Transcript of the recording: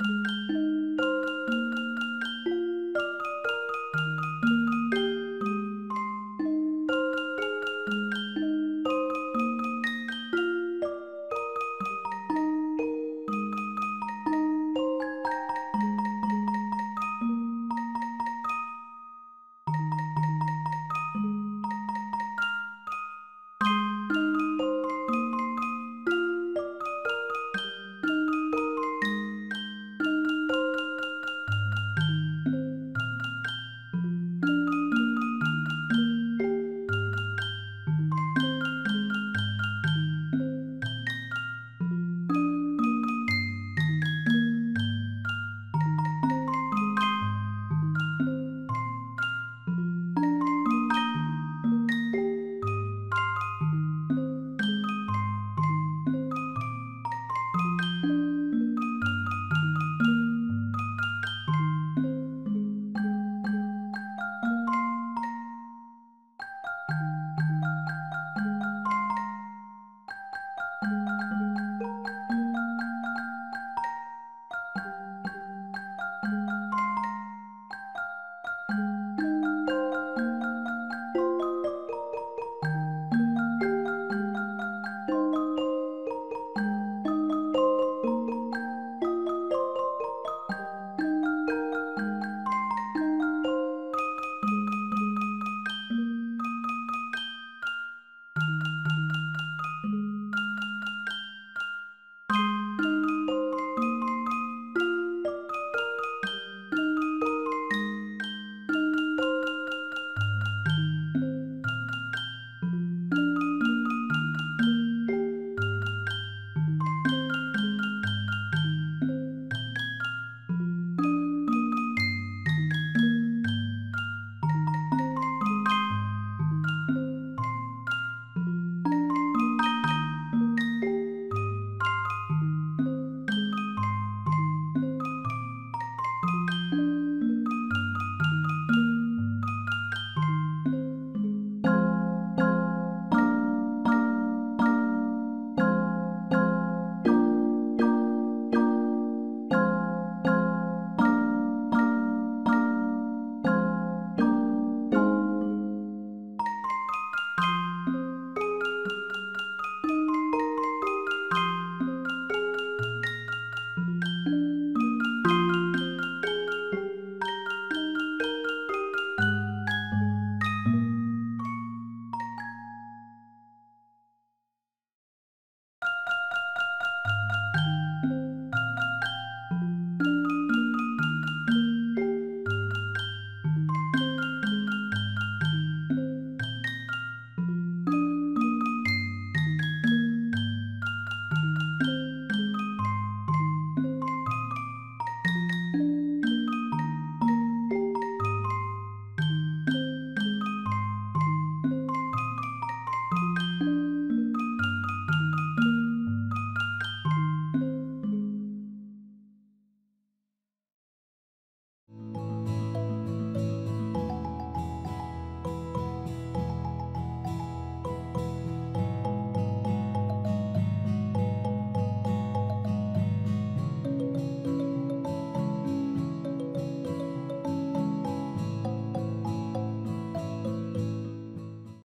Música